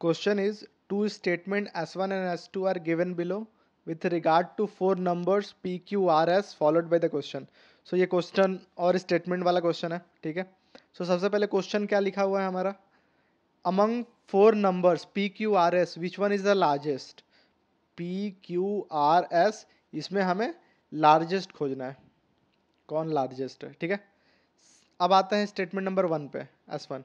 Question is two statement S1 and S2 are given below with regard to four numbers P, Q, R, S followed by the question. So ये question और statement वाला question है ठीक है? सो सबसे पहले question क्या लिखा हुआ है हमारा? Among four numbers P Q R S which one is the largest P Q R S इसमें हमें लार्जेस्ट खोजना है। कौन लार्जेस्ट है ठीक है? अब आते हैं स्टेटमेंट नंबर वन पे S one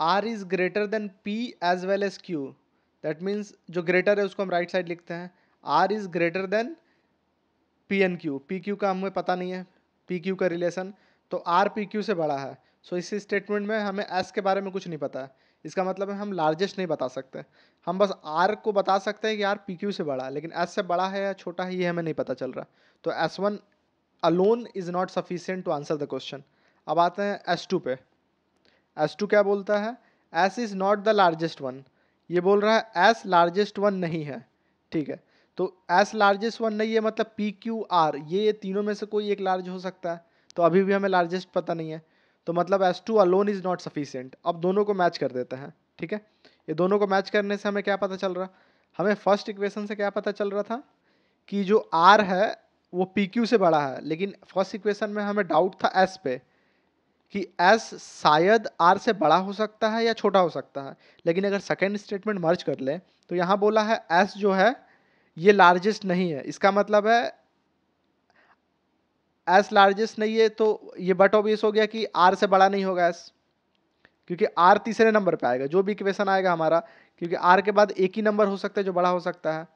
R is greater than P as well as Q that means जो ग्रेटर है उसको हम राइट right साइड लिखते हैं। R is greater than P and Q P Q का हमें पता नहीं है। पी क्यू का रिलेशन तो आर पी क्यू से बड़ा है। सो so, इस स्टेटमेंट में हमें एस के बारे में कुछ नहीं पता है। इसका मतलब है हम लार्जेस्ट नहीं बता सकते। हम बस आर को बता सकते हैं कि आर पी क्यू से बड़ा है। लेकिन एस से बड़ा है या छोटा है ये हमें नहीं पता चल रहा। तो S one alone is not sufficient to answer the question अब आते हैं एस टू पे। एस टू क्या बोलता है? S is not the largest one ये बोल रहा है एस लार्जेस्ट वन नहीं है। ठीक है? तो एस लार्जेस्ट वन नहीं है मतलब पी क्यू आर ये तीनों में से कोई एक लार्ज हो सकता है। तो अभी भी हमें लार्जेस्ट पता नहीं है। तो मतलब S two alone is not sufficient अब दोनों को मैच कर देते हैं। ठीक है? ये दोनों को मैच करने से हमें क्या पता चल रहा? हमें फ़र्स्ट इक्वेशन से क्या पता चल रहा था? कि जो आर है, वो पी क्यू से बड़ा है। लेकिन फ़र्स्ट इक्वेशन में हमें डाउट था एस पे। कि एस शायद आर से बड़ा हो सकता है या छोटा हो सकता है, लेकिन अगर सेकेंड स्टेटमेंट मर्ज कर ले तो यहाँ बोला है एस जो है, ये लार्जेस्ट नहीं है। इसका मतलब है एस लार्जेस्ट नहीं है तो ये बट ऑबियस हो गया कि आर से बड़ा नहीं होगा एस क्योंकि आर तीसरे नंबर पे आएगा। जो भी इक्वेशन आएगा हमारा, क्योंकि आर के बाद एक ही नंबर हो सकता है जो बड़ा हो सकता है,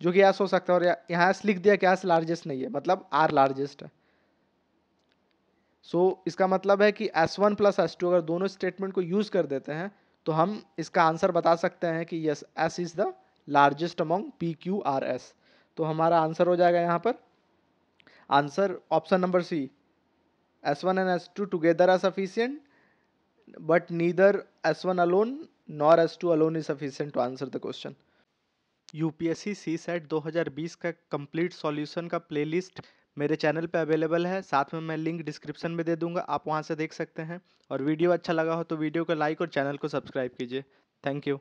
जो कि एस हो सकता है, और यहाँ एस लिख दिया कि एस लार्जेस्ट नहीं है मतलब आर लार्जेस्ट है। सो so, इसका मतलब है कि S one plus S two अगर दोनों स्टेटमेंट को यूज़ कर देते हैं तो हम इसका आंसर बता सकते हैं कि yes S is the largest among P Q R S तो हमारा आंसर हो जाएगा यहाँ पर। Answer option number C S one and S two together are sufficient but neither S one alone nor S two alone is sufficient to answer the question UPSC CSAT 2020 का complete solution का playlist मेरे channel पे available है, साथ में मैं link description में दे दूँगा, आप वहाँ से देख सकते हैं। और वीडियो अच्छा लगा हो तो वीडियो को लाइक और चैनल को सब्सक्राइब कीजिए। Thank you.